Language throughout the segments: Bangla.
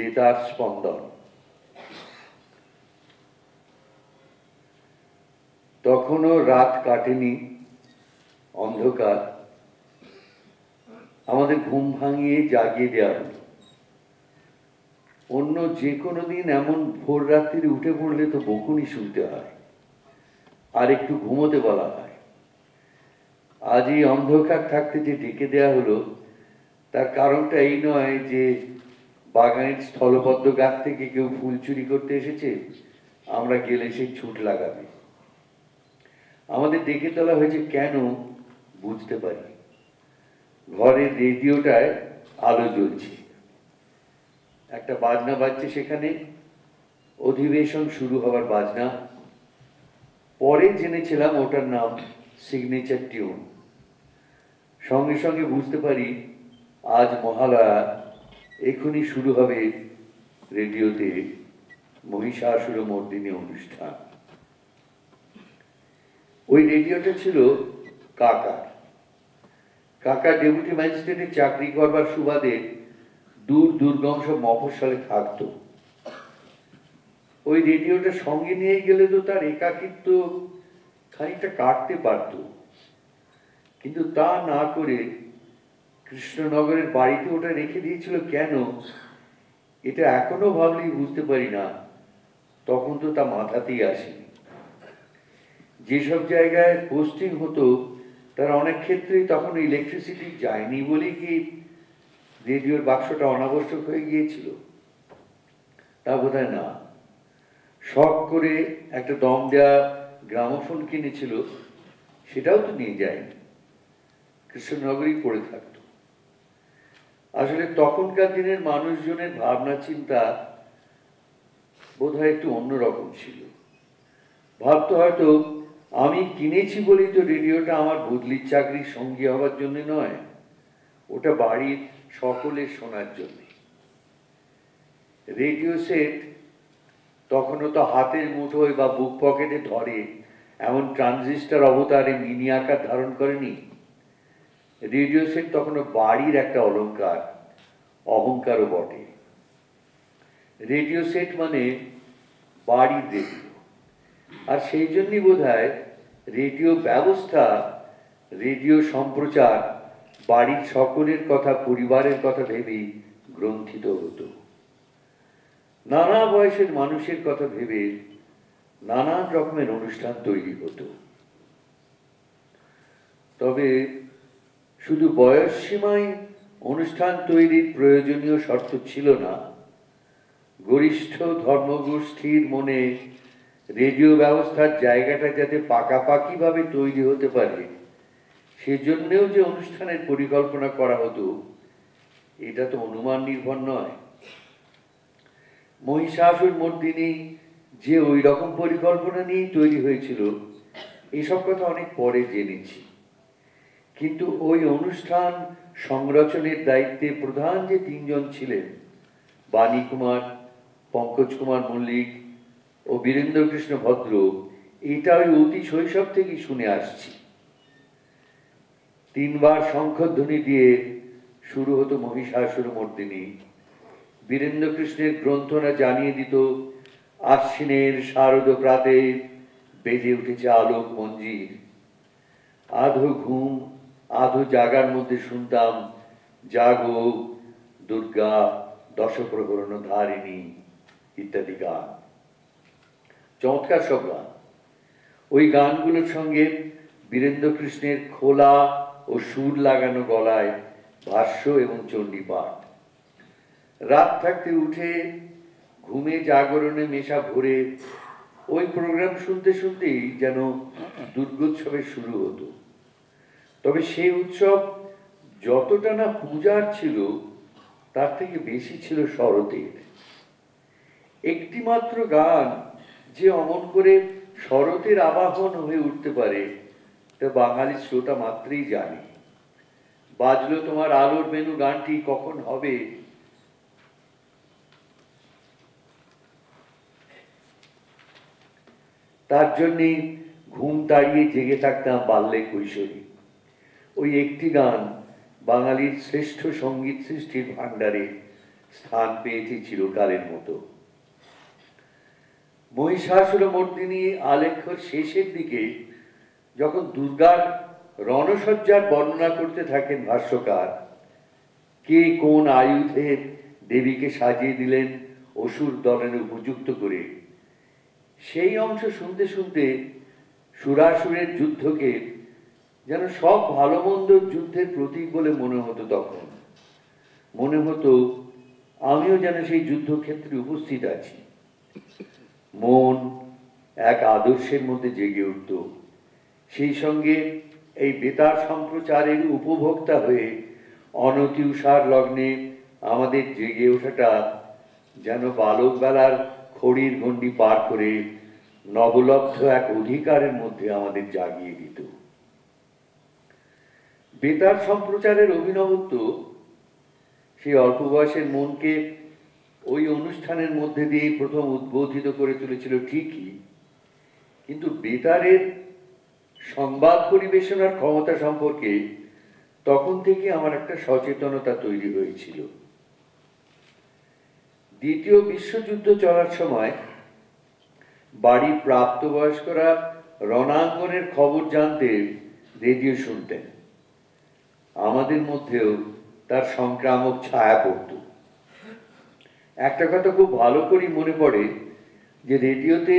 বেতার স্পন্দন। তখনও রাত কাটেনি, অন্ধকার। আমাদের ঘুম ভাঙিয়ে জাগিয়ে দেওয়া হলো। অন্য যে কোনো দিন এমন ভোর রাত্রিরে উঠে পড়লে তো বকুনি শুনতে হয়, আর একটু ঘুমোতে বলা হয়। আজ এই অন্ধকার থাকতে যে ডেকে দেয়া হলো, তার কারণটা এই নয় যে বাগানের স্থলবদ্ধ গাছ থেকে কেউ ফুল চুরি করতে এসেছে? আমরা গেলে সেই ছুট লাগাবে। আমাদের ডেকে তোলা হয়েছে কেন বুঝতে পারি। ঘরের রেডিওটায় আলো জ্বলছে। একটা বাজনা বাজছে সেখানে। অধিবেশন শুরু হবার বাজনা। পরে জেনেছিলাম ওটার নাম সিগনেচার টিউন সঙ্গে সঙ্গে বুঝতে পারি আজ মহালয়া এখনই শুরু হবে রেডিওতে মহিষাসুর মর্দিনী অনুষ্ঠান। ওই রেডিওটা ছিল কাকার। কাকা ডেপুটি ম্যাজিস্ট্রেটে চাকরি করবার সুবাদে দূর দুর্গম সব মফস্বলে থাকতো। ওই রেডিওটা সঙ্গে নিয়ে গেলে তো তার একাকিত্ব খানিকটা কাটতে পারত। কিন্তু তা না করে কৃষ্ণনগরের বাড়িতে ওটা রেখে দিয়েছিল কেন? এটা এখনও ভাবলেই বুঝতে পারি না। তখন তো তা মাথাতেই আসেনি। যেসব জায়গায় পোস্টিং হতো, তার অনেক ক্ষেত্রেই তখন ইলেকট্রিসিটি যায়নি বলেই কি রেডিওর বাক্সটা অনাবশ্যক হয়ে গিয়েছিল। তা বোধ না। শখ করে একটা দম দেওয়া গ্রামোফোন কিনেছিল, সেটাও তো নিয়ে যায়নি। কৃষ্ণনগরই পড়ে থাকত। আসলে তখনকার দিনের মানুষজনের ভাবনা, চিন্তা বোধ হয় একটু অন্যরকম ছিল। ভাবতো হয়তো আমি কিনেছি বলেই তো রেডিওটা আমার বদলির চাকরির সঙ্গী হওয়ার জন্য নয়, ওটা বাড়ির সকলে শোনার জন্য। রেডিও সেট তখনও তো হাতের মুঠোয় বা বুক পকেটে ধরে, এমন ট্রানজিস্টার অবতারে মিনি আকার ধারণ করেনি। রেডিও সেট তখনও বাড়ির একটা অলঙ্কার অহংকারও বটে। রেডিও সেট মানে বাড়ির রেডিও। আর সেই জন্যই বোধ রেডিও ব্যবস্থা, রেডিও সম্প্রচার বাড়ির সকলের কথা, পরিবারের কথা ভেবেই গ্রন্থিত হতো। নানা বয়সের মানুষের কথা ভেবে নানান রকমের অনুষ্ঠান তৈরি হতো। তবে শুধু বয়স সীমায় অনুষ্ঠান তৈরির প্রয়োজনীয় শর্ত ছিল না। গরিষ্ঠ ধর্মগোষ্ঠীর মনে রেডিও ব্যবস্থার জায়গাটা যাতে পাকাপাকিভাবে তৈরি হতে পারে, সেজন্যেও যে অনুষ্ঠানের পরিকল্পনা করা হতো, এটা তো অনুমান নির্ভর নয়। মহিষাসুর মর্দিনী যে ওই রকম পরিকল্পনা নিয়েই তৈরি হয়েছিল, এসব কথা অনেক পরে জেনেছি। কিন্তু ওই অনুষ্ঠান সংরচনের দায়িত্বে প্রধান যে তিনজন ছিলেন বাণী কুমার পঙ্কজ কুমার মল্লিক ও বীরেন্দ্র কৃষ্ণ ভদ্র, এটা ওই অতি শৈশব থেকেই শুনে আসছি। তিনবার শঙ্খধ্বনি দিয়ে শুরু হতো মহিষাসুর মর্দিনী। বীরেন্দ্র কৃষ্ণের গ্রন্থনা জানিয়ে দিত, আশ্বিনের শারদ প্রাতে বেজে উঠেছে আলোক মঞ্জির। আধো ঘুম আধো জাগার মধ্যে শুনতাম, জাগো, দুর্গা, দশপ্রহরণ ধারিণী, ইত্যাদি গান। চমৎকার সব গান। ওই গানগুলোর সঙ্গে বীরেন্দ্র কৃষ্ণের খোলা ও সুর লাগানো গলায় ভাষ্য এবং চণ্ডী পাঠ। রাত থাকতে উঠে ঘুমে জাগরণে মেশা ভরে ওই প্রোগ্রাম শুনতে শুনতেই যেন দুর্গোৎসবের শুরু হতো। তবে সেই উৎসব যতটা না পূজার ছিল, তার থেকে বেশি ছিল শরতের। একটি মাত্র গান যে অমন করে শরতের আবাহন হয়ে উঠতে পারে, তা বাঙালি শ্রোতা মাত্রেই জানে। বাজলো তোমার আলোর মেনু গানটি কখন হবে? তার জন্যে ঘুম তাড়িয়ে জেগে থাকতাম বাল্যে কৈশোরী। ওই একটি গান বাঙালির শ্রেষ্ঠ সংগীত সৃষ্টির ভাণ্ডারে স্থান পেয়েছে চিরকালের মতো। মহিষাসুর মর্দিনী আলেখ্যর শেষের দিকে যখন দুর্গার রণসজ্জার বর্ণনা করতে থাকেন ভাষ্যকার, কে কোন আয়ুধে দেবীকে সাজিয়ে দিলেন অসুর দলের উপযুক্ত করে? সেই অংশ শুনতে শুনতে সুরাসুরের যুদ্ধকে যেন সব ভালো মন্দ যুদ্ধের প্রতীক বলে মনে হতো তখন। মনে হতো, আমিও যেন সেই যুদ্ধক্ষেত্রে উপস্থিত আছি। মন এক আদর্শের মধ্যে জেগে উঠত। সেই সঙ্গে এই বেতার সম্প্রচারের উপভোক্তা হয়ে অনতি উষার লগ্নে আমাদের জেগে ওঠাটা যেন বালক বেলার খড়ির গণ্ডি পার করে নবলব্ধ এক অধিকারের মধ্যে আমাদের জাগিয়ে দিত। বেতার সম্প্রচারের অভিনবত্ব, সেই অল্প বয়সের মনকে ওই অনুষ্ঠানের মধ্যে দিয়ে প্রথম উদ্বোধিত করে তুলেছিল ঠিকই, কিন্তু বেতারের সংবাদ পরিবেশনার ক্ষমতা সম্পর্কে তখন থেকে আমার একটা সচেতনতা তৈরি হয়েছিল। দ্বিতীয় বিশ্বযুদ্ধ চলার সময় বাড়ির প্রাপ্তবয়স্করা রণাঙ্গনের খবর জানতে রেডিও শুনতেন। আমাদের মধ্যেও তার সংক্রামক ছায়া পড়ত। একটা কথা খুব ভালো করে মনে পড়ে যে রেডিওতে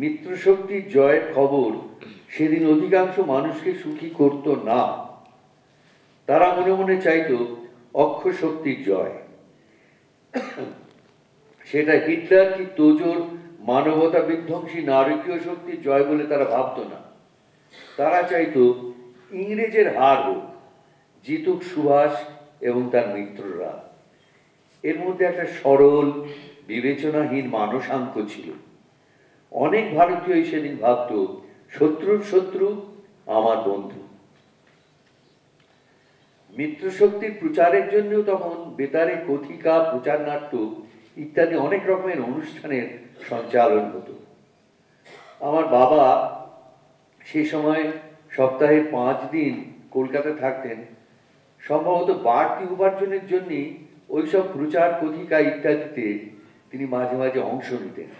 মিত্রশক্তির জয়ের খবর সেদিন অধিকাংশ মানুষকে সুখী করত না। তারা মনে মনে চাইতো অক্ষ শক্তির জয়। সেটা হিটলার কি তোজোর মানবতা বিধ্বংসী নারকীয় শক্তির জয় বলে তারা ভাবতো না। তারা চাইতো ইংরেজের হার হোক জিতুক সুভাষ এবং তার মিত্ররা। এর মধ্যে একটা সরল, বিবেচনাহীন মানসাঙ্ক ছিল। অনেক ভারতীয় সেদিন ভাবত শত্রুর শত্রু, আমার বন্ধু। মিত্রশক্তির প্রচারের জন্য তখন বেতারে কথিকা প্রচার নাট্য ইত্যাদি অনেক রকমের অনুষ্ঠানের সঞ্চালন হতো। আমার বাবা সে সময় সপ্তাহে পাঁচ দিন কলকাতা থাকতেন। সম্ভবত বাড়তি উপার্জনের জন্য ওইসব প্রচার, কথিকা ইত্যাদিতে তিনি মাঝে মাঝে অংশ নিতেন।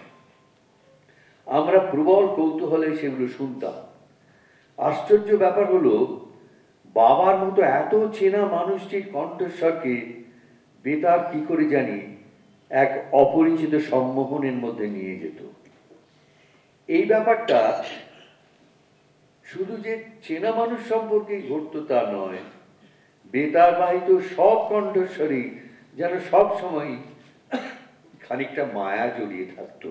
আমরা প্রবল কৌতূহলে সেগুলো শুনতাম। আশ্চর্য ব্যাপার হলো, বাবার মতো এত চেনা মানুষটির কণ্ঠস্বরকে বেতার কি করে জানি এক অপরিচিত সম্মোহনের মধ্যে নিয়ে যেত। এই ব্যাপারটা শুধু যে চেনা মানুষ সম্পর্কে ঘটত তা নয় বেতার বাহিত সব কণ্ঠস্বরী যেন সব সময় খানিকটা মায়া জড়িয়ে থাকত।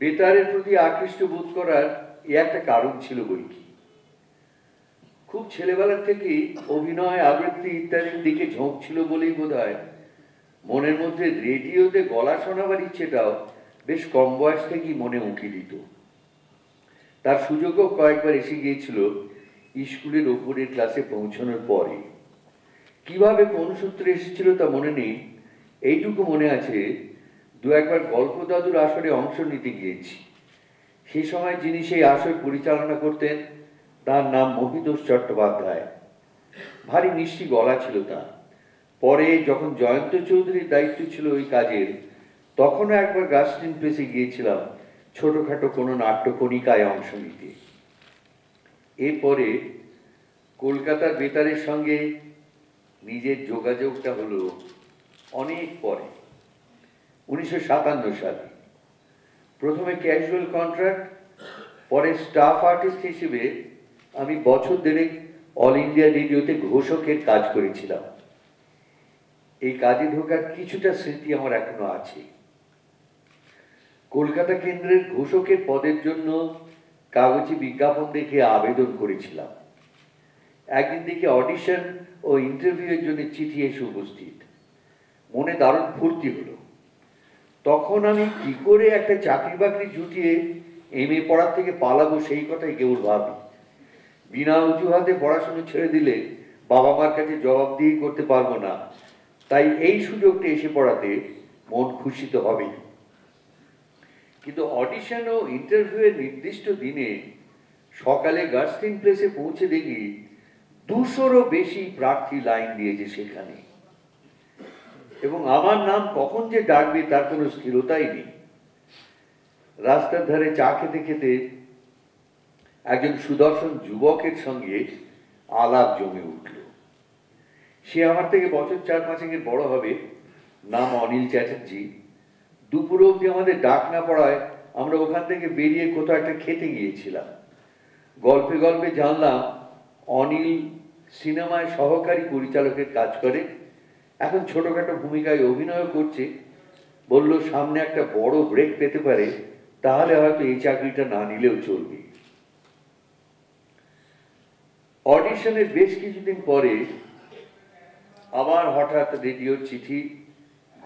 বেতারের প্রতি আকৃষ্ট বোধ করার এ একটা কারণ ছিল বই কি। খুব ছেলেবেলার থেকেই অভিনয়, আবৃত্তি ইত্যাদির দিকে ঝোঁক ছিল বলেই বোধ হয়। মনের মধ্যে রেডিওতে গলা শোনাবার ইচ্ছেটাও বেশ কম বয়স থেকেই মনে উঁকি দিত। তার সুযোগও কয়েকবার এসে গিয়েছিল স্কুলের ওপরের ক্লাসে পৌঁছানোর পরে। কীভাবে কোন সূত্রে এসেছিল তা মনে নেই। এইটুকু মনে আছে, দু একবার গল্প দাদুর আসরে অংশ নিতে গিয়েছি। সে সময় যিনি সেই আসর পরিচালনা করতেন, তার নাম মহিতোষ চট্টোপাধ্যায়। ভারী মিষ্টি গলা ছিল তার। পরে যখন জয়ন্ত চৌধুরীর দায়িত্ব ছিল ওই কাজের, তখনও একবার গাছটিন প্রেসে গিয়েছিলাম, ছোটখাটো কোনো নাট্যকণিকায় অংশ নিতে। এরপরে কলকাতার বেতারের সঙ্গে নিজের যোগাযোগটা হলো অনেক পরে, উনিশশো সাতান্ন সালে। প্রথমে ক্যাজুয়াল কন্ট্রাক্ট পরে স্টাফ আর্টিস্ট হিসেবে আমি বছর দেড়েক অল ইন্ডিয়া রেডিওতে ঘোষকের কাজ করেছিলাম। এই কাজে ঢোকার কিছুটা স্মৃতি আমার এখনও আছে। কলকাতা কেন্দ্রের ঘোষকের পদের জন্য কাগজে বিজ্ঞাপন দেখে আবেদন করেছিলাম। একদিন দেখে অডিশন ও ইন্টারভিউয়ের জন্য চিঠি এসে উপস্থিত। মনে দারুণ ফুর্তি হলো। তখন আমি কি করে একটা চাকরি বাকরি জুটিয়ে এম এ পড়ার থেকে পালাবো সেই কথাই কেবল ভাবি। বিনা অজুহাতে পড়াশুনো ছেড়ে দিলে বাবা মার কাছে জবাব দিয়ে করতে পারব না। তাই এই সুযোগটা এসে পড়াতে মন খুশি তো হবেই কিন্তু অডিশন ও ইন্টারভিউয়ের নির্দিষ্ট দিনে সকালে গার্সলিন প্লেসে পৌঁছে দেখি দুশোরও বেশি প্রার্থী লাইন দিয়েছে সেখানে। এবং আমার নাম কখন যে ডাকবে তার কোনো স্থিরতাই নেই। রাস্তার ধারে চা খেতে খেতে একজন সুদর্শন যুবকের সঙ্গে আলাপ জমে উঠল। সে আমার থেকে বছর চার পাঁচেকের বড় হবে। নাম অনিল চ্যাটার্জি। দুপুর অবধি আমাদের ডাক না পড়ায় আমরা ওখান থেকে বেরিয়ে কোথাও একটা খেতে গিয়েছিলাম। গল্পে গল্পে জানলাম, অনিল সিনেমায় সহকারী পরিচালকের কাজ করে। এখন ছোটখাটো ভূমিকায় অভিনয় করছে। বলল, সামনে একটা বড় ব্রেক পেতে পারে, তাহলে হয়তো এই চাকরিটা না নিলেও চলবে। অডিশনের বেশ কিছুদিন পরে আবার হঠাৎ রেডিওর চিঠি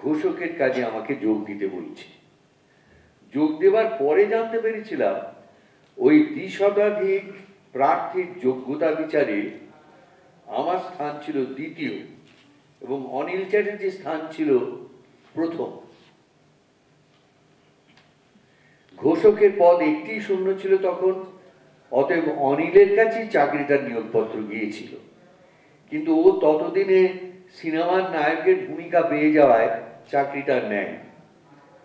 ঘোষকের কাজে আমাকে যোগ দিতে বলছে। যোগ দেওয়ার পরে জানতে পেরেছিলাম, ওই দ্বিশতাধিক প্রার্থীর যোগ্যতা বিচারে আমার স্থান ছিল দ্বিতীয় এবং অনিল চ্যাটার্জির স্থান ছিল প্রথম। ঘোষকের পদ একটি শূন্য ছিল তখন, অতএব অনিলের কাছেই চাকরিটার নিয়োগপত্র গিয়েছিল। কিন্তু ও ততদিনে সিনেমার নায়কের ভূমিকা পেয়ে যাওয়ায় চাকরিটা নেয়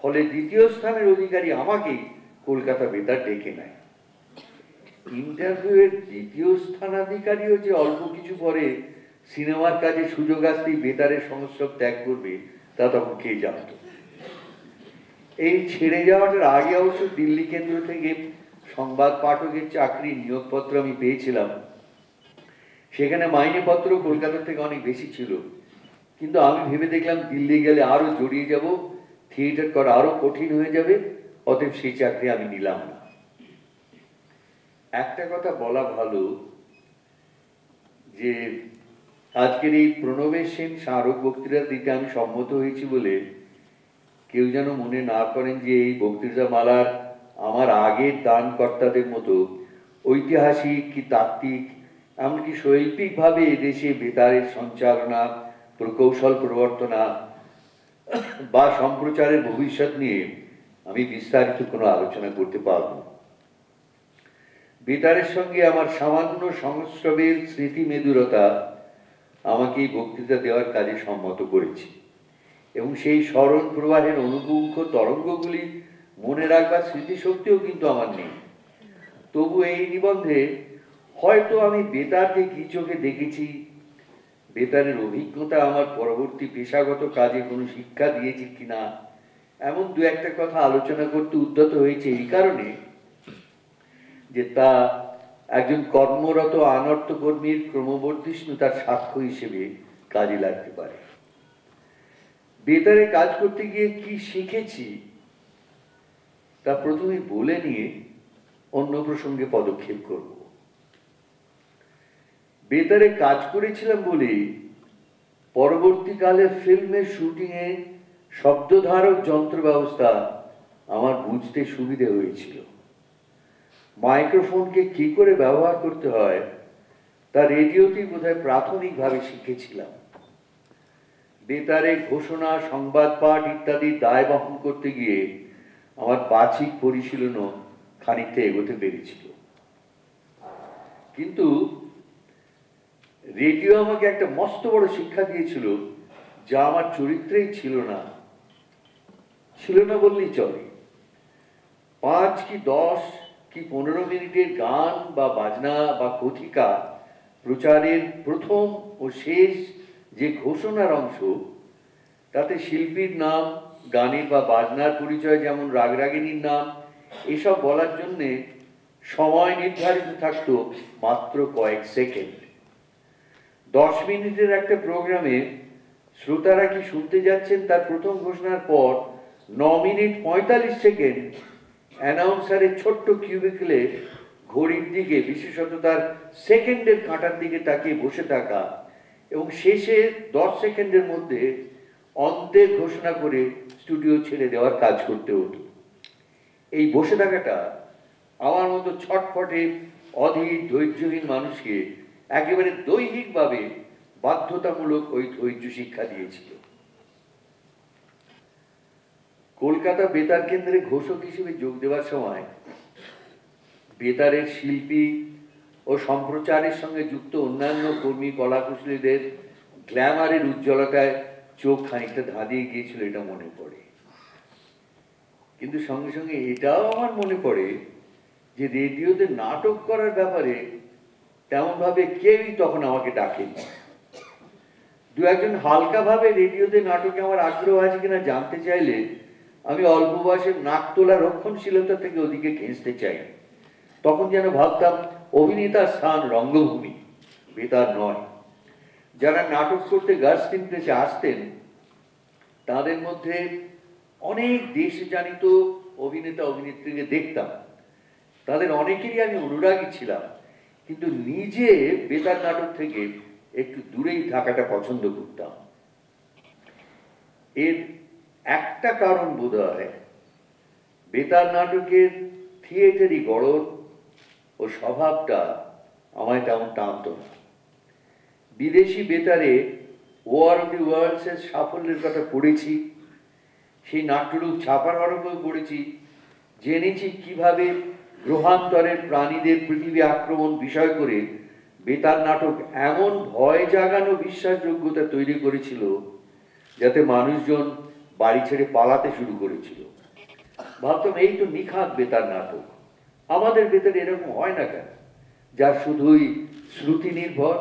ফলে দ্বিতীয় স্থানের অধিকারী আমাকেই কলকাতা বেতার ডেকে নেয়। ইন্টারভিউয়ের দ্বিতীয় স্থানাধিকারীও যে অল্প কিছু পরে সিনেমার কাজে সুযোগ আসতেই বেতারের সংস্রব ত্যাগ করবে, তা তখন কে জানত? এই ছেড়ে যাওয়াটার আগে অবশ্য দিল্লি কেন্দ্র থেকে সংবাদ পাঠকের চাকরি নিয়োগপত্র আমি পেয়েছিলাম। সেখানে মাইনেপত্র কলকাতা থেকে অনেক বেশি ছিল। কিন্তু আমি ভেবে দেখলাম দিল্লি গেলে আরও জড়িয়ে যাব থিয়েটার করা আরও কঠিন হয়ে যাবে, অতএব সেই চাকরি আমি নিলাম না। একটা কথা বলা ভালো, যে আজকের এই প্রণবেশ সেন স্মারক বক্তৃতা দিতে আমি সম্মত হয়েছি বলে কেউ যেন মনে না করেন যে এই বক্তৃতা মালার আমার আগের দানকর্তাদের মতো ঐতিহাসিক কি তাত্ত্বিক, এমনকি শৈল্পিকভাবে এদেশে বেতারের সঞ্চালনা প্রকৌশল প্রবর্তনা বা সম্প্রচারের ভবিষ্যৎ নিয়ে আমি বিস্তারিত কোনো আলোচনা করতে পারব। বেতারের সঙ্গে আমার সামান্য সংস্রবের স্মৃতি মেদুরতা আমাকে এই বক্তৃতা দেওয়ার কাজে সম্মত করেছে এবং সেই স্মরণ প্রবাহের অনুপুঙ্খ তরঙ্গগুলি মনে রাখবার স্মৃতিশক্তিও কিন্তু আমার নেই তবু এই নিবন্ধে হয়তো আমি বেতারকে কি চোখে দেখেছি বেতারের অভিজ্ঞতা আমার পরবর্তী পেশাগত কাজে কোনো শিক্ষা দিয়েছে কিনা? এমন দু একটা কথা আলোচনা করতে উদ্যত হয়েছে এই কারণে যে তা একজন কর্মরত আনর্ত কর্মীর ক্রমবর্ধিষ্ণুতার সাক্ষ্য হিসেবে কাজে লাগতে পারে। বেতারে কাজ করতে গিয়ে কি শিখেছি? তা প্রথমে বলে নিয়ে অন্য প্রসঙ্গে পদক্ষেপ করব। বেতারে কাজ করেছিলাম বলে পরবর্তীকালে ফিল্মের শুটিংয়ে শব্দধারক যন্ত্র ব্যবস্থা আমার বুঝতে সুবিধে হয়েছিল। মাইক্রোফোনকে কি করে ব্যবহার করতে হয় তা রেডিওতেই বোধহয় প্রাথমিকভাবে শিখেছিলাম। বেতারে ঘোষণা, সংবাদ পাঠ ইত্যাদি দায় বহন করতে গিয়ে আমার বাচিক পরিশীলনও খানিকটা এগোতে পেরেছিল। কিন্তু রেডিও আমাকে একটা মস্ত বড় শিক্ষা দিয়েছিল যা আমার চরিত্রেই ছিল না। ছিল না বললেই চলে। পাঁচ কি দশ কি পনেরো মিনিটের গান বা বাজনা বা কথিকা প্রচারের প্রথম ও শেষ যে ঘোষণার অংশ, তাতে শিল্পীর নাম, গানের বা বাজনার পরিচয় যেমন রাগরাগিনীর নাম, এসব বলার জন্যে সময় নির্ধারিত থাকতো মাত্র কয়েক সেকেন্ড। দশ মিনিটের একটা প্রোগ্রামে শ্রোতারা কি শুনতে যাচ্ছেন তার প্রথম ঘোষণার পর ন মিনিট পঁয়তাল্লিশ সেকেন্ড অ্যানাউন্সারের ছোট্ট কিউবিকলে ঘড়ির দিকে, বিশেষত তার সেকেন্ডের কাঁটার দিকে তাকিয়ে বসে থাকা এবং শেষে দশ সেকেন্ডের মধ্যে অন্তের ঘোষণা করে স্টুডিও ছেড়ে দেওয়ার কাজ করতে হতো। এই বসে থাকাটা আমার মতো ছটফটে অধীর ধৈর্যহীন মানুষকে একেবারে দৈহিকভাবে বাধ্যতামূলক ধৈর্য শিক্ষা দিয়েছিল। কলকাতা বেতার কেন্দ্রে ঘোষক হিসেবে যোগ দেওয়ার সময় বেতারের শিল্পী ও সম্প্রচারের সঙ্গে যুক্ত অন্যান্য কর্মী কলাকুশলীদের গ্ল্যামারের উজ্জ্বলতায় চোখ খানিকটা ধাঁধিয়ে গিয়েছিল এটা মনে পড়ে। কিন্তু সঙ্গে সঙ্গে এটাও আমার মনে পড়ে যে রেডিওতে নাটক করার ব্যাপারে তেমনভাবে কেউই তখন আমাকে ডাকেনি। দু একজন হালকাভাবে রেডিওতে নাটকে আমার আগ্রহ আছে কিনা জানতে চাইলে আমি অল্প বয়সে নাক তোলা রক্ষণশীলতা থেকে ওদিকে ঘেঁচতে চাই। তখন যেন ভাবতাম অভিনেতার স্থান রঙ্গভূমি, বেতার নয়। যারা নাটক করতে গার্লস্ক্রিন প্লেসে আসতেন, তাদের মধ্যে অনেক দেশ জানিত অভিনেতা, অভিনেত্রীকে দেখতাম। তাদের অনেকেরই আমি অনুরাগী ছিলাম। কিন্তু নিজে বেতার নাটক থেকে একটু দূরেই থাকাটা পছন্দ করতাম। এর একটা কারণ বোধ হয় বেতার নাটকের থিয়েটারি গড়ন ও স্বভাবটা আমায় তেমন টানত না। বিদেশি বেতারে ওয়ার অফ দি ওয়ার্ল্ডসের সাফল্যের কথা পড়েছি, সেই নাট্যরূপ ছাপার হরফেও পড়েছি জেনেছি কীভাবে গ্রহান্তরের প্রাণীদের পৃথিবী আক্রমণ বিষয় করে বেতার নাটক এমন ভয় জাগানো বিশ্বাসযোগ্যতা তৈরি করেছিল যাতে মানুষজন বাড়ি ছেড়ে পালাতে শুরু করেছিল। ভাবতাম, এই তো নিখাত বেতার নাটক। আমাদের বেতারে এরকম হয় না কেন? যা শুধুই শ্রুতি নির্ভর।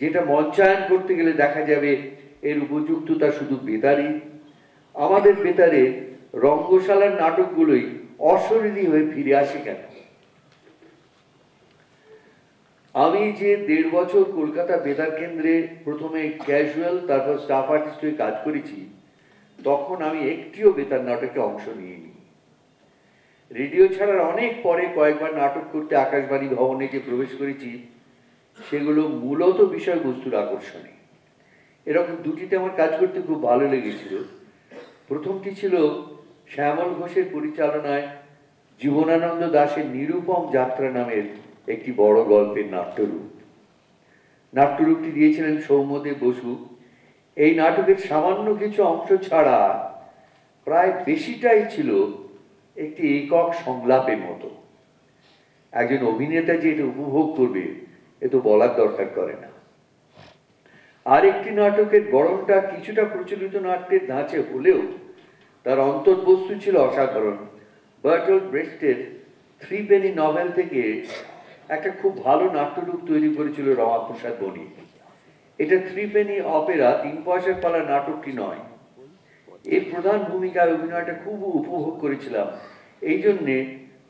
যেটা মঞ্চায়ন করতে গেলে দেখা যাবে, এর উপযুক্ততা শুধু বেতারই। আমাদের বেতারে রঙ্গশালার নাটকগুলোই অশরীরী হয়ে ফিরে আসি কেন? আমি যে দেড় বছর কলকাতা বেতার কেন্দ্রে প্রথমে ক্যাজুয়াল তারপর স্টাফ আর্টিস্ট হয়ে কাজ করেছি, তখন আমি একটিও বেতার নাটকে অংশ নিইনি। রেডিও ছাড়ার অনেক পরে কয়েকবার নাটক করতে আকাশবাণী ভবনে যে প্রবেশ করেছি, সেগুলো মূলত বিষয়বস্তুর আকর্ষণে। এরকম দুটিতে আমার কাজ করতে খুব ভালো লেগেছিল। প্রথমটি ছিল শ্যামল ঘোষের পরিচালনায় জীবনানন্দ দাশের নিরুপম যাত্রা নামের একটি বড় গল্পের নাট্যরূপ। নাট্যরূপটি দিয়েছিলেন সৌম্যদেব বসু। এই নাটকের সামান্য কিছু অংশ ছাড়া প্রায় বেশিটাই ছিল একটি একক সংলাপের মতো। একজন অভিনেতা যে এটা উপভোগ করবে, এ তো বলার দরকার করে না। আরেকটি নাটকের গড়নটা কিছুটা প্রচলিত নাট্যের ধাঁচে হলেও তার অন্তর্বস্তু ছিল অসাধারণ। বার্টল ব্রেস্টের থ্রি পেনি নভেল থেকে একটা খুব ভালো নাট্যরূপ তৈরি করেছিল রমাপ্রসাদ বণিক। এটা থ্রি পেনি অপেরা তিন পয়সার পালা নাটকটি নয়। এর প্রধান ভূমিকায় অভিনয়টা খুব উপভোগ করেছিলাম। এই জন্যে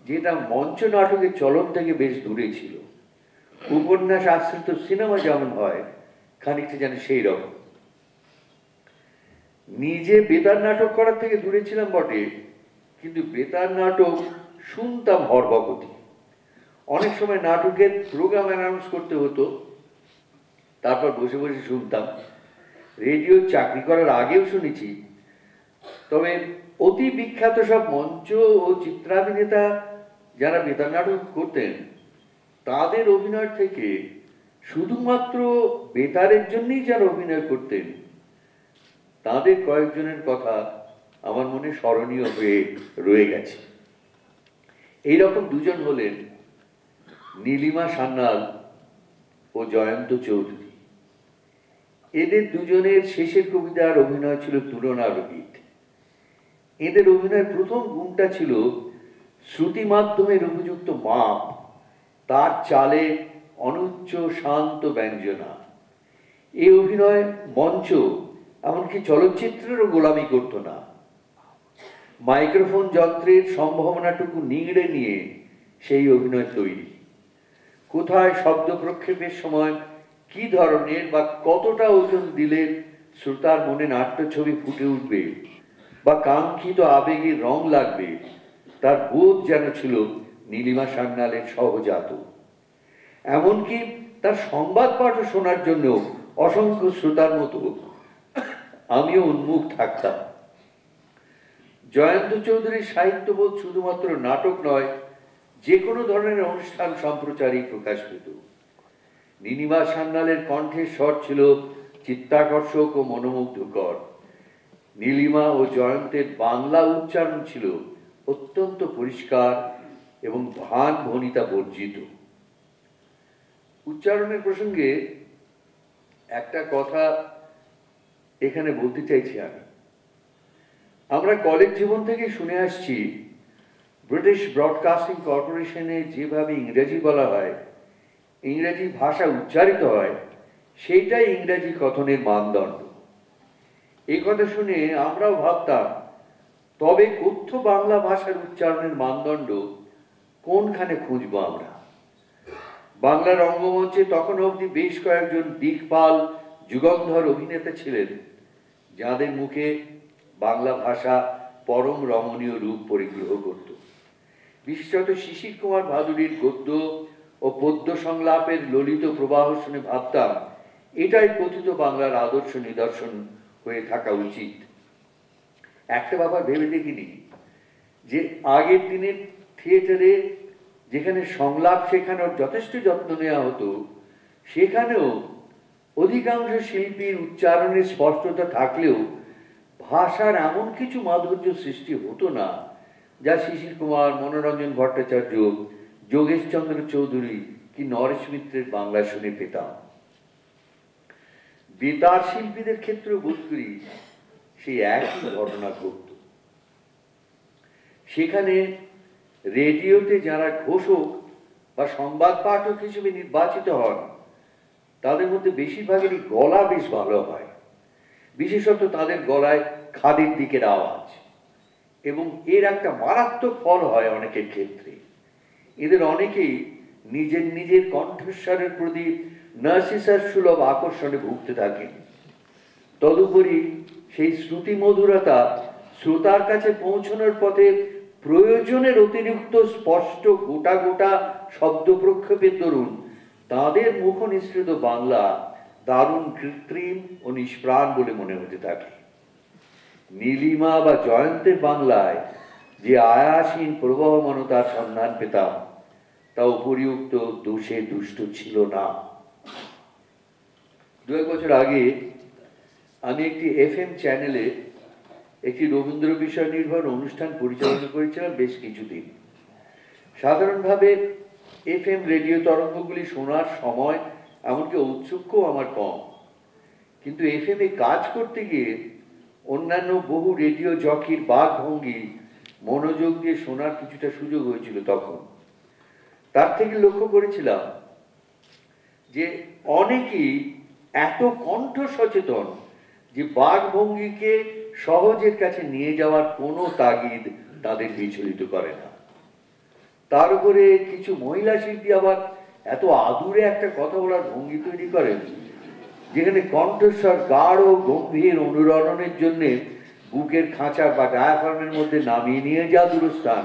যেটা মঞ্চ নাটকের চলন থেকে বেশ দূরে ছিল। উপন্যাস আশ্রিত সিনেমা যেমন হয়, খানিকটা যেন সেই রকম। নিজে বেতার নাটক করার থেকে দূরে ছিলাম বটে, কিন্তু বেতার নাটক শুনতাম হরবগতি অনেক সময় নাটকের প্রোগ্রাম অ্যানাউন্স করতে হতো, তারপর বসে বসে শুনতাম। রেডিও চাকরি করার আগেও শুনেছি। তবে অতি বিখ্যাত সব মঞ্চ ও চিত্রাভিনেতা যারা বেতার নাটক করতেন, তাদের অভিনয় থেকে শুধুমাত্র বেতারের জন্যই যারা অভিনয় করতেন তাদের কয়েকজনের কথা আমার মনে স্মরণীয় হয়ে রয়ে গেছে। এইরকম দুজন হলেন নীলিমা সান্যাল ও জয়ন্ত চৌধুরী। এদের দুজনের শেষের কবিতার অভিনয় ছিল তুলনার গীত এদের অভিনয়ের প্রথম গুণটা ছিল শ্রুতি মাধ্যমের উপযুক্ত মাপ তার চালে অনুচ্চ শান্ত ব্যঞ্জনা। এই অভিনয় মঞ্চ এমনকি চলচ্চিত্রেরও গোলামি করতো না। মাইক্রোফোন যন্ত্রের সম্ভাবনাটুকু নিংড়ে নিয়ে সেই অভিনয় তৈরি। কোথায় শব্দ প্রক্ষেপের সময় কি ধরনের বা কতটা ওজন দিলে শ্রোতার মনে নাট্য ছবি ফুটে উঠবে বা কাঙ্ক্ষিত আবেগে রং লাগবে, তার বোধ যেন ছিল নীলিমা সান্যালের সহজাত। এমনকি তার সংবাদ পাঠও শোনার জন্য অসংখ্য শ্রোতার মতো আমিও উন্মুখ থাকতাম। জয়ন্ত চৌধুরীর সাহিত্যবোধ শুধুমাত্র নাটক নয় যে কোনো ধরনের অনুষ্ঠান সম্প্রচারই প্রকাশ পেত। নীলিমা সান্যালের কণ্ঠের স্বর ছিল চিত্তাকর্ষক ও মনোমুগ্ধকর। নীলিমা ও জয়ন্তের বাংলা উচ্চারণ ছিল অত্যন্ত পরিষ্কার এবং ভান ভনিতা বর্জিত। উচ্চারণের প্রসঙ্গে একটা কথা এখানে বলতে চাইছি আমি। আমরা কলেজ জীবন থেকে শুনে আসছি ব্রিটিশ ব্রডকাস্টিং কর্পোরেশনে যেভাবে ইংরেজি বলা হয়, ইংরেজি ভাষা উচ্চারিত হয়, সেইটাই ইংরেজি কথনের মানদণ্ড। এই কথা শুনে আমরাও ভাবতাম, তবে কথ্য বাংলা ভাষার উচ্চারণের মানদণ্ড কোনখানে খুঁজবো আমরা? বাংলা রঙ্গমঞ্চে তখন অবধি বেশ কয়েকজন দিকপাল যুগন্ধর অভিনেতা ছিলেন। যাদের মুখে বাংলা ভাষা পরম রমণীয় রূপ পরিগ্রহ করত। বিশেষত শিশির কুমার ভাদুরীর গদ্য ও পদ্য সংলাপের ললিত প্রবাহ শুনে ভাবতাম, এটাই কথিত বাংলার আদর্শ নিদর্শন হয়ে থাকা উচিত। একটা ব্যাপার ভেবে দেখিনি, যে আগের দিনের থিয়েটারে যেখানে সংলাপ শেখানোর যথেষ্ট যত্ন নেওয়া হতো, সেখানেও অধিকাংশ শিল্পীর উচ্চারণের স্পষ্টতা থাকলেও ভাষার এমন কিছু মাধুর্য সৃষ্টি হতো না, যা শিশির কুমার, মনোরঞ্জন ভট্টাচার্য যোগেশচন্দ্র চৌধুরী কি নরেশ মিত্রের বাংলা শুনে পেতাম। বেতার শিল্পীদের ক্ষেত্রে বোধ করি সেই একই ঘটনা ঘটত। সেখানে রেডিওতে যারা ঘোষক বা সংবাদ পাঠক হিসেবে নির্বাচিত হন তাদের মধ্যে বেশিরভাগেরই গলা বেশ ভালো হয়। বিশেষত তাদের গলায় খাদের দিকের আওয়াজ। এবং এর একটা মারাত্মক ফল হয় অনেকের ক্ষেত্রে। এদের অনেকেই নিজের নিজের কণ্ঠস্বরের প্রতি নার্সিসার সুলভ আকর্ষণে ভুগতে থাকেন। তদুপরি সেই শ্রুতি মধুরতা শ্রোতার কাছে পৌঁছানোর পথে প্রয়োজনের অতিরিক্ত স্পষ্ট গোটা গোটা শব্দ প্রক্ষেপের দরুন তাদের মুখ নিঃসৃত বাংলা দারুণ কৃত্রিম ও নিষ্প্রাণ বলে মনে হতে থাকে। নীলিমা বা জয়ন্তের বাংলায় যে আয়াসীন প্রবাহমানতার সন্ধান পেতাম, তা উপরিউক্ত দোষে দুষ্ট ছিল না। দু এক বছর আগে আমি একটি এফ এম চ্যানেলে একটি রবীন্দ্র বিষয় নির্ভর অনুষ্ঠান পরিচালনা করেছিলাম বেশ কিছুদিন। সাধারণভাবে এফ এম রেডিও তরঙ্গগুলি শোনার সময় এমনকি ঔৎসুক্য আমার কম। কিন্তু এফ এ কাজ করতে গিয়ে অন্যান্য বহু রেডিও জকির বাঘ ভঙ্গি মনোযোগ দিয়ে শোনার কিছুটা সুযোগ হয়েছিল তখন। তার থেকে লক্ষ্য করেছিলাম যে অনেকেই এত কণ্ঠ সচেতন যে বাঘ ভঙ্গিকে সহজের কাছে নিয়ে যাওয়ার কোনো তাগিদ তাদের বিচলিত করে না। তার উপরে কিছু মহিলা শিল্পী আবার এত আদুরে একটা কথা বলার ভঙ্গি তৈরি করেন, যেখানে কণ্ঠস্বর গাঢ় গম্ভীর অনুরণনের জন্য বুকের খাঁচা বা ডায়াফার্মের মধ্যে নামিয়ে নিয়ে যা দূরস্থান।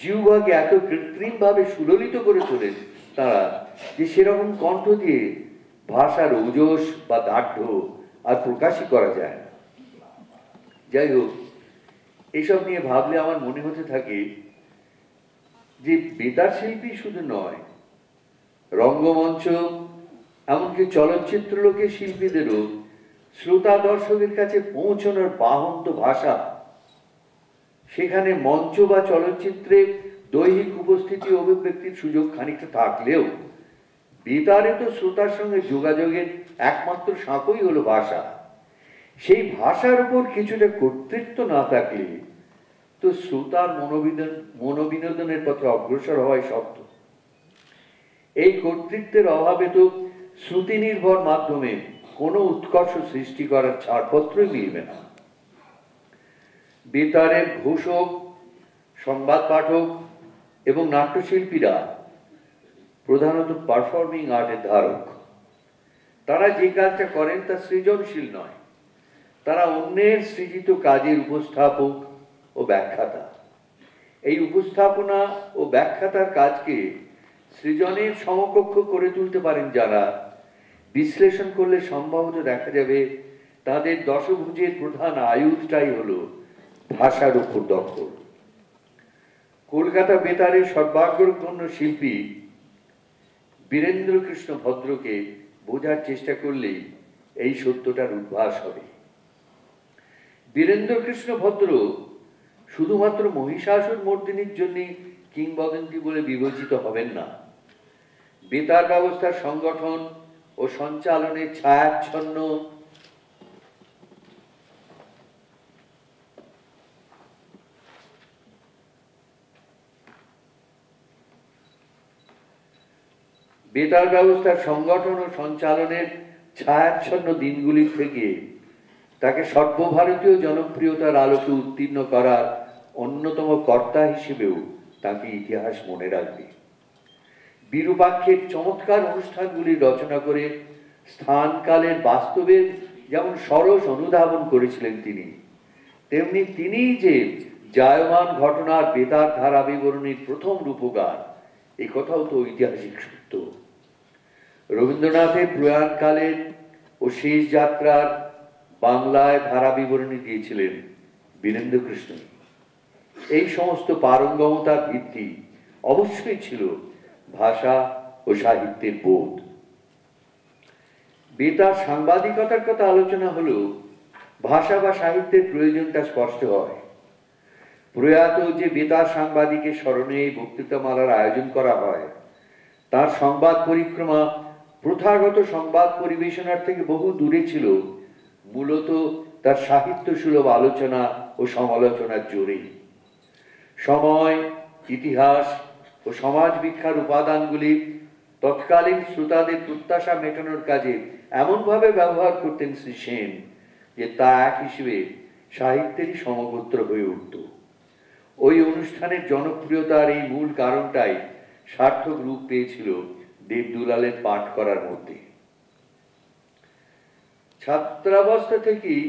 জিহ্বাকে এত কৃত্রিম ভাবে সুললিত করে তোলেন তারা যে সেরকম কণ্ঠ দিয়ে ভাষার ওজস বা দাঢ্য আর প্রকাশই করা যায় যাই হোক, এসব নিয়ে ভাবলে আমার মনে হতে থাকে যে বেতার শিল্পী শুধু নয়, রঙ্গমঞ্চ, এমনকি চলচ্চিত্র লোকের শিল্পীদেরও শ্রোতা দর্শকের কাছে পৌঁছানোর বাহন্ত ভাষা। সেখানে মঞ্চ বা চলচ্চিত্রে দৈহিক উপস্থিতি অভিব্যক্তির সুযোগ খানিকটা থাকলেও বেতারে তো শ্রোতার সঙ্গে যোগাযোগের একমাত্র সাঁকই হলো ভাষা। সেই ভাষার উপর কিছুটা কর্তৃত্ব না থাকলে তো শ্রোতার মনোবিনোদন মনোবিনোদনের পথে অগ্রসর হওয়াই শক্ত এই কর্তৃত্বের অভাবে তো শ্রুতি নির্ভর মাধ্যমে কোনো উৎকর্ষ সৃষ্টি করার ছাড়পত্রই মিলবে না। বেতারের ঘোষক, সংবাদ পাঠক এবং নাট্যশিল্পীরা প্রধানত পারফর্মিং আর্টের ধারক। তারা যে কাজটা করেন তা সৃজনশীল নয়। তারা অন্যের সৃজিত কাজের উপস্থাপক ও ব্যাখ্যাতা। এই উপস্থাপনা ও ব্যাখ্যাতার কাজকে সৃজনের সমকক্ষ করে তুলতে পারেন যারা বিশ্লেষণ করলে সম্ভবত দেখা যাবে তাদের দশভুজের প্রধান আয়ুধটাই হল ভাষার উপর দখল। কলকাতা বেতারের সর্বাগ্রগণ্য শিল্পী বীরেন্দ্রকৃষ্ণ ভদ্রকে বোঝার চেষ্টা করলেই এই সত্যটার উদ্ভাস হবে। বীরেন্দ্রকৃষ্ণ ভদ্র শুধুমাত্র মহিষাসুর মর্দিনীর জন্যে কিংবদন্তি বলে বিবেচিত হবেন না। বেতার ব্যবস্থার সংগঠন ও সঞ্চালনের ছায়াচ্ছন্ন বেতার ব্যবস্থার সংগঠন ও সঞ্চালনের ছায়াচ্ছন্ন দিনগুলি থেকে তাকে সর্বভারতীয় জনপ্রিয়তার আলোকে উত্তীর্ণ করার অন্যতম কর্তা হিসেবেও তাকে ইতিহাস মনে রাখবে। বিরূপাক্ষের চমৎকার অনুষ্ঠানগুলি রচনা করে স্থানকালের বাস্তবের যেমন সরস অনুধাবন করেছিলেন তিনি, তেমনি তিনিই যে জায়মান ঘটনার বেতার ধারা বিবরণীর প্রথম রূপকার, এ কথাও তো ঐতিহাসিক সত্য। রবীন্দ্রনাথের প্রয়াণকালের ও শেষ যাত্রার বাংলায় ধারা বিবরণী দিয়েছিলেন বীরেন্দ্র কৃষ্ণ। এই সমস্ত পারঙ্গমতার ভিত্তি অবশ্যই ছিল ভাষা ও সাহিত্যের বোধ। বেতার সাংবাদিকতার কথা আলোচনা হলেও ভাষা বা সাহিত্যের প্রয়োজনটা স্পষ্ট হয়। প্রয়াত যে বেতার সাংবাদিকের স্মরণে এই বক্তৃতামালার আয়োজন করা হয়, তার সংবাদ পরিক্রমা প্রথাগত সংবাদ পরিবেশনার থেকে বহু দূরে ছিল মূলত তার সাহিত্য সুলভ আলোচনা ও সমালোচনার জোরেই। সময়, ইতিহাস ও সমাজ বিখ্যার উপাদানগুলি তৎকালীন শ্রোতাদের প্রত্যাশা মেটানোর কাজে এমনভাবে ব্যবহার করতেন শ্রী সেন যে তা এক হিসেবে সাহিত্যেরই সমগোত্র হয়ে উঠত। ওই অনুষ্ঠানের জনপ্রিয়তার এই মূল কারণটাই সার্থক রূপ পেয়েছিল দেবদুলালের পাঠ করার মধ্যে। ছাত্রাবস্থা থেকেই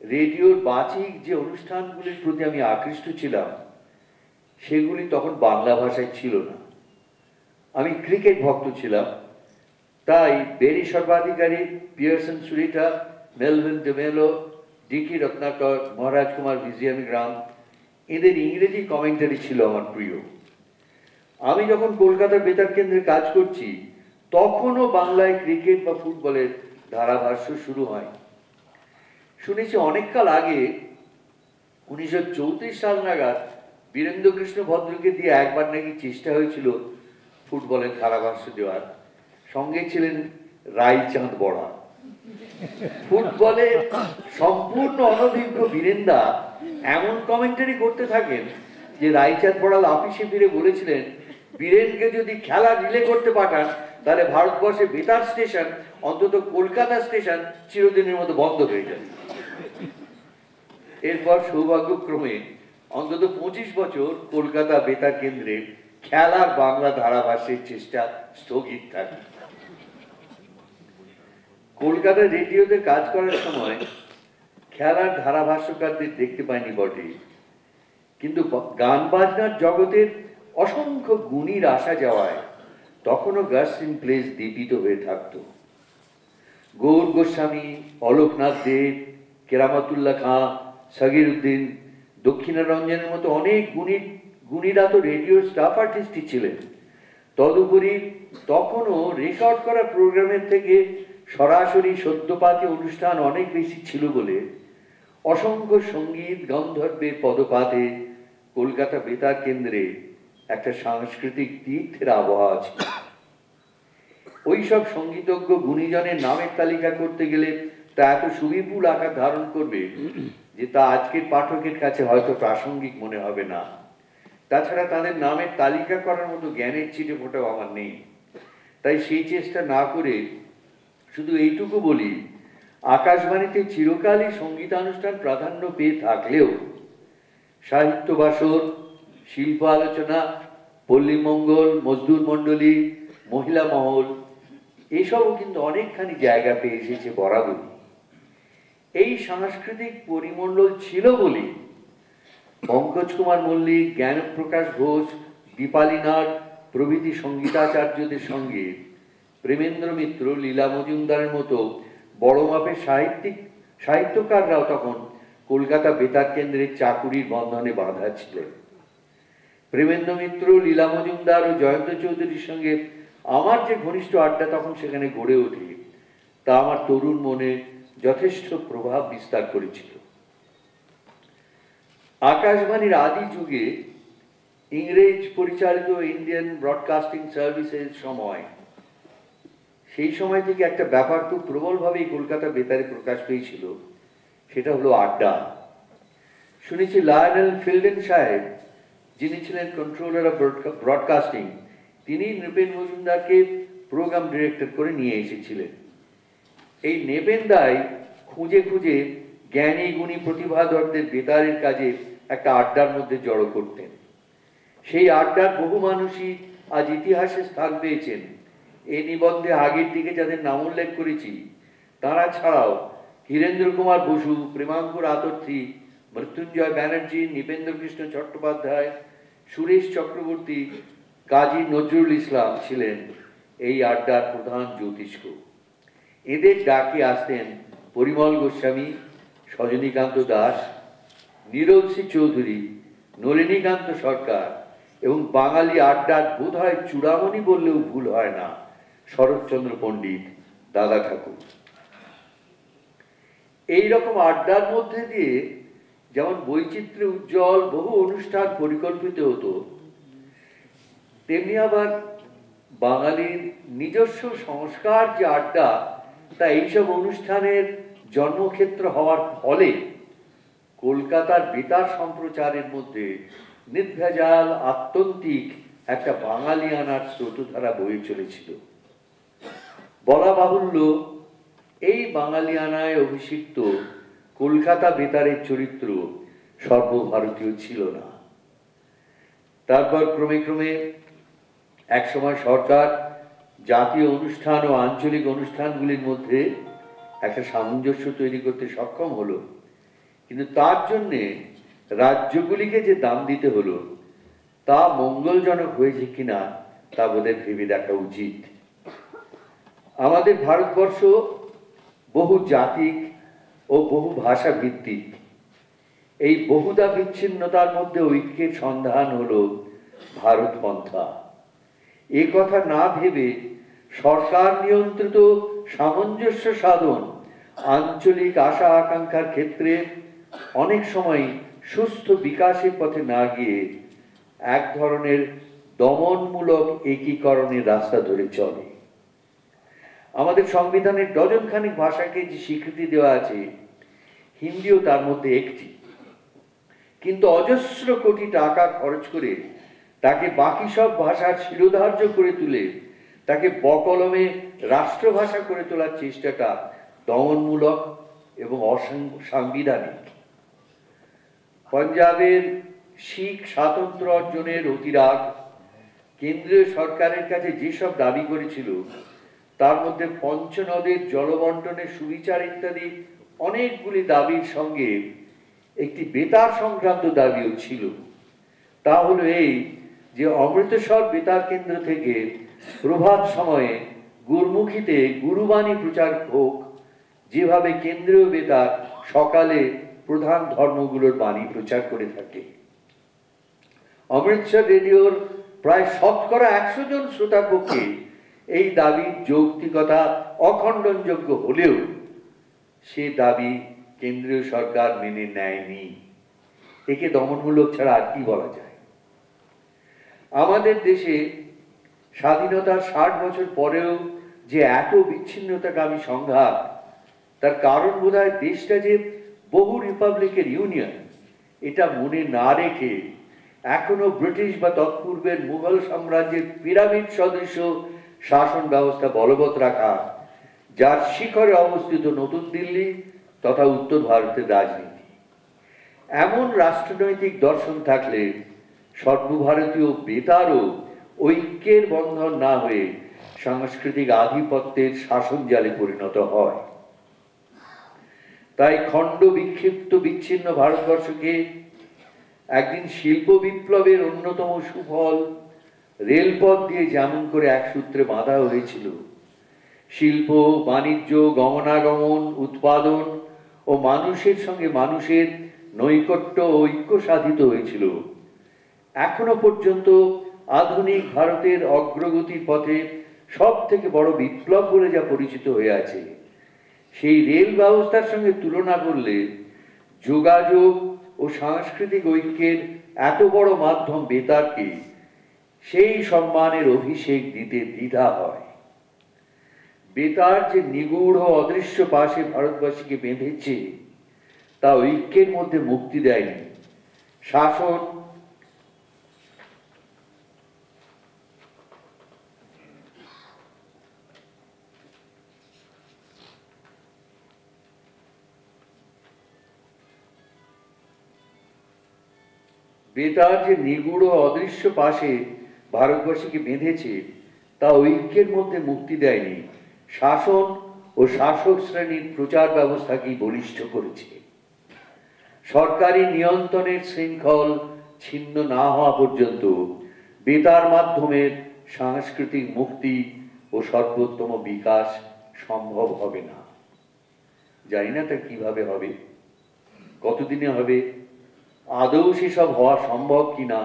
রেডিওর বাচিক যে অনুষ্ঠানগুলির প্রতি আমি আকৃষ্ট ছিলাম, সেগুলি তখন বাংলা ভাষায় ছিল না। আমি ক্রিকেট ভক্ত ছিলাম, তাই বেরি সর্বাধিকারী পিয়ারসন সুরিটা, মেলভিন ডেমেলো, ডিকি রত্নাকর, মহারাজ কুমার ভিজিয়ামি গ্রাম, এদের ইংরেজি কমেন্টারি ছিল আমার প্রিয়। আমি যখন কলকাতা বেতার কেন্দ্রে কাজ করছি, তখনও বাংলায় ক্রিকেট বা ফুটবলের ধারাভাষ্য শুরু হয়। শুনেছি অনেককাল আগে উনিশশো চৌত্রিশ সাল নাগাদ বীরেন্দ্র কৃষ্ণ ভদ্রকে দিয়ে একবার নাকি চেষ্টা হয়েছিল ফুটবলের ধারাভাষ্য দেওয়ার। সঙ্গে ছিলেন রায়চাঁদ বড়া। ফুটবলে সম্পূর্ণ অনভিজ্ঞ বীরেন্দা এমন কমেন্টারি করতে থাকেন যে রায়চাঁদ বড়াল অফিসে ফিরে বলেছিলেন, বীরেনকে যদি খেলা রিলে করতে পাঠান তাহলে ভারতবর্ষে বেতার স্টেশন, অন্তত কলকাতা স্টেশন চিরদিনের মতো বন্ধ হয়ে যাবে। এরপর সৌভাগ্যক্রমে অন্তত পঁচিশ বছর কলকাতা বেতার কেন্দ্রে খেলার বাংলা ধারাভাষ্যের চেষ্টা স্থগিত থাকে। কলকাতা রেডিওতে কাজ করার সময় খেলার ধারাভাষ্যকারদের দেখতে পাইনি বটে। কিন্তু গান বাজনার জগতের অসংখ্য গুণীর আসা যাওয়ায় তখনও গার্সিন প্লেস দীপিত হয়ে থাকত। গৌর গোস্বামী অলোকনাথ দেব কেরামতুল্লাহ খাঁ সাগির উদ্দিন দক্ষিণারঞ্জনের মতো অনেক গুণী গুণীরা তো রেডিও স্টাফ আর্টিস্টই ছিলেন। তদুপরি তখনও রেকর্ড করা প্রোগ্রামের থেকে সরাসরি সদ্যপাতি অনুষ্ঠান অনেক বেশি ছিল বলে অসংখ্য সংগীত গন্ধর্বের পদপাতে কলকাতা বেতার কেন্দ্রে একটা সাংস্কৃতিক তীর্থের আবহাওয়া ছিল। ওইসব সঙ্গীতজ্ঞ গুণীজনের নামের তালিকা করতে গেলে তা এত সুবিপুল আকার ধারণ করবে যে তা আজকের পাঠকের কাছে হয়তো প্রাসঙ্গিক মনে হবে না। তাছাড়া তাদের নামের তালিকা করার মতো জ্ঞানের চিটে ফোটাও আমার নেই। তাই সেই চেষ্টা না করে শুধু এইটুকু বলি, আকাশবাণীতে চিরকালই সঙ্গীতানুষ্ঠান প্রাধান্য পেয়ে থাকলেও সাহিত্য বাসর শিল্প আলোচনা পল্লীমঙ্গল, মজদুর মণ্ডলী, মহিলা মহল এসবও কিন্তু অনেকখানি জায়গা পেয়ে এসেছে বরাবরই। এই সাংস্কৃতিক পরিমণ্ডল ছিল বলে পঙ্কজ কুমার মল্লিক, জ্ঞানপ্রকাশ ঘোষ, দীপালী নাথ, প্রভৃতি সঙ্গীতাচার্যদের সঙ্গে প্রেমেন্দ্র মিত্র, লীলা মজুমদারের মতো বড় মাপের সাহিত্যিক, সাহিত্যকাররাও তখন কলকাতা বেতার কেন্দ্রের চাকুরির বন্ধনে বাঁধা ছিলেন। প্রেমেন্দ্র মিত্র, লীলা মজুমদার ও জয়ন্ত চৌধুরীর সঙ্গে আমার যে ঘনিষ্ঠ আড্ডা তখন সেখানে গড়ে ওঠে। তা আমার তরুণ মনে যথেষ্ট প্রভাব বিস্তার করেছিল। আকাশবাণীর আদি যুগে ইংরেজ পরিচালিত ইন্ডিয়ান ব্রডকাস্টিং সার্ভিসের সময়, সেই সময় থেকে একটা ব্যাপার খুব প্রবলভাবেই কলকাতা বেতারে প্রকাশ পেয়েছিল, সেটা হলো আড্ডা। শুনেছি লায়নেল ফিল্ডেন সাহেব যিনি ছিলেন কন্ট্রোলার অফ ব্রডকাস্টিং তিনি নৃপেন মজুমদারকে প্রোগ্রাম ডিরেক্টর করে নিয়ে এসেছিলেন। এই নেবেন্দাই খুঁজে খুঁজে জ্ঞানী, গুণী, প্রতিভাধরদের বেতারের কাজে একটা আড্ডার মধ্যে জড়ো করতেন। সেই আড্ডার বহু মানুষই আজ ইতিহাসে স্থান পেয়েছেন। এই নিবন্ধে আগের দিকে যাদের নাম উল্লেখ করেছি, তারা ছাড়াও হীরেন্দ্র কুমার বসু, প্রেমাঙ্কুর আতর্থী, মৃত্যুঞ্জয় ব্যানার্জি নিবেন্দ্র কৃষ্ণ চট্টোপাধ্যায় সুরেশ চক্রবর্তী কাজী নজরুল ইসলাম ছিলেন এই আড্ডার প্রধান জ্যোতিষ্ক। এদের ডাকে আসতেন পরিমল গোস্বামী, সজনীকান্ত দাস নীরব চৌধুরী, নলিনীকান্ত সরকার এবং বাঙালি আড্ডার বোধ হয় চূড়ামণি বললেও ভুল হয় না শরৎচন্দ্র পণ্ডিত দাদা ঠাকুর। এই রকম আড্ডার মধ্যে দিয়ে যেমন বৈচিত্র্য উজ্জ্বল বহু অনুষ্ঠান পরিকল্পিত হতো, তেমনি আবার বাঙালির নিজস্ব সংস্কার যে আড্ডা, তা এইসব অনুষ্ঠানের জন্মক্ষেত্র হওয়ার ফলে কলকাতার বেতার সম্প্রচারের মধ্যে নির্ভেজাল, আত্যন্তিক একটা বাঙালিয়ানার স্রোতধারা বয়ে চলেছিল। বলা বাহুল্য, এই বাঙালিয়ানায় অভিষিক্ত কলকাতা বেতারের চরিত্র সর্বভারতীয় ছিল না। তারপর ক্রমে ক্রমে একসময় সরকার, জাতীয় অনুষ্ঠান ও আঞ্চলিক অনুষ্ঠানগুলির মধ্যে একটা সামঞ্জস্য তৈরি করতে সক্ষম হলো। কিন্তু তার জন্যে রাজ্যগুলিকে যে দাম দিতে হলো, তা মঙ্গলজনক হয়েছে কিনা তা বোধহয় ভেবে দেখা উচিত। আমাদের ভারতবর্ষ বহু জাতিক ও বহু ভাষা ভিত্তিক এই বহুদা বিচ্ছিন্নতার মধ্যে ঐক্যের সন্ধান হলো ভারত পন্থা। এ কথা না ভেবে সরকার নিয়ন্ত্রিত সামঞ্জস্য সাধন আঞ্চলিক আশা আকাঙ্ক্ষার ক্ষেত্রে অনেক সময় সুস্থ বিকাশের পথে না গিয়ে এক ধরনের দমনমূলক একীকরণের রাস্তা ধরে চলে। আমাদের সংবিধানের ডজনখানিক ভাষাকে যে স্বীকৃতি দেওয়া আছে, হিন্দিও তার মধ্যে একটি। কিন্তু অজস্র কোটি টাকা খরচ করে তাকে বাকি সব ভাষার শিরোধার্য করে তুলে তাকে বকলমে রাষ্ট্রভাষা করে তোলার চেষ্টাটা দমনমূলক এবং অসাংবিধানিক পাঞ্জাবের শিখ স্বাতন্ত্র অর্জনের অতিরাগ কেন্দ্রীয় সরকারের কাছে যেসব দাবি করেছিল তার মধ্যে পঞ্চনদের জলবন্টনের সুবিচার ইত্যাদি অনেকগুলি দাবির সঙ্গে একটি বেতার সংক্রান্ত দাবিও ছিল। তা হলো এই যে অমৃতসর বেতার কেন্দ্র থেকে প্রভাত সময়ে গুরমুখীতে গুরুবাণী প্রচার হোক, যেভাবে কেন্দ্রীয় বেতার সকালে প্রধান ধর্মগুলোর বাণী প্রচার করে থাকে। অমৃতসর রেডিওর প্রায় শতকরা একশো জন শ্রোতার পক্ষে এই দাবির যৌক্তিকতা অখণ্ডনযোগ্য হলেও সে দাবি কেন্দ্রীয় সরকার মেনে নেয়নি। একে দমনমূলক ছাড়া আর কি বলা যায়? আমাদের দেশে স্বাধীনতার ষাট বছর পরেও যে এত বিচ্ছিন্নতাকামী সংঘাত, তার কারণ বোধ দেশটা যে বহু রিপাবলিকের ইউনিয়ন, এটা মনে না রেখে এখনও ব্রিটিশ বা তৎপূর্বের মুঘল সাম্রাজ্যের পিরামিড সদৃশ শাসন ব্যবস্থা বলবৎ রাখা, যার শিখরে অবস্থিত নতুন দিল্লি তথা উত্তর ভারতের রাজনীতি। এমন রাষ্ট্রনৈতিক দর্শন থাকলে সর্বভারতীয় বেতারও ঐক্যের বন্ধন না হয়ে সাংস্কৃতিক আধিপত্যের শাসন জালে পরিণত হয়। তাই খণ্ড বিক্ষিপ্ত বিচ্ছিন্ন ভারতবর্ষকে একদিন শিল্প বিপ্লবের অন্যতম সুফল রেলপথ দিয়ে যেমন করে এক সূত্রে বাঁধা হয়েছিল, শিল্প, বাণিজ্য, গমনাগমন, উৎপাদন ও মানুষের সঙ্গে মানুষের নৈকট্য ঐক্য সাধিত হয়েছিল। এখনও পর্যন্ত আধুনিক ভারতের অগ্রগতির পথে সব থেকে বড় বিপ্লব বলে যা পরিচিত হয়ে আছে। সেই রেল ব্যবস্থার সঙ্গে তুলনা করলে যোগাযোগ ও সাংস্কৃতিক ঐক্যের এত বড় মাধ্যম বেতারকে সেই সম্মানের অভিষেক দিতে দ্বিধা হয়। বেতার যে নিগূঢ় অদৃশ্য পাশে ভারতবাসীকে বেঁধেছে, তা ঐক্যের মধ্যে মুক্তি দেয়নি। শাসন বেতার যে নিগুড় অদৃশ্য পাশে ভারতবর্ষকে বেঁধেছে, তা ঐক্যের মধ্যে মুক্তি দেয়নি। শাসন ও শাসক শ্রেণির প্রচার ব্যবস্থাকেই বলিষ্ঠ করেছে? সরকারি নিয়ন্ত্রণের শৃঙ্খল ছিন্ন না হওয়া পর্যন্ত বেতার মাধ্যমের সাংস্কৃতিক মুক্তি ও সর্বোত্তম বিকাশ সম্ভব হবে না। জানি না তা কীভাবে হবে, কতদিনে হবে, আদৌ সেসব হওয়া সম্ভব কিনা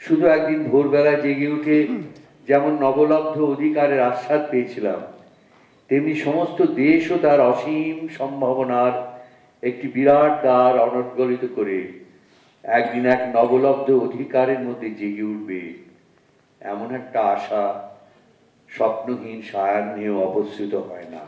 শুধু একদিন ভোরবেলা জেগে উঠে যেমন নবলব্ধ অধিকারের আস্বাদ পেয়েছিলাম, তেমনি সমস্ত দেশও তার অসীম সম্ভাবনার একটি বিরাট দ্বার অনর্গলিত করে একদিন এক নবলব্ধ অধিকারের মধ্যে জেগে উঠবে। এমন একটা আশা স্বপ্নহীন সায়াহ্নেও অবস্থিত হয় না।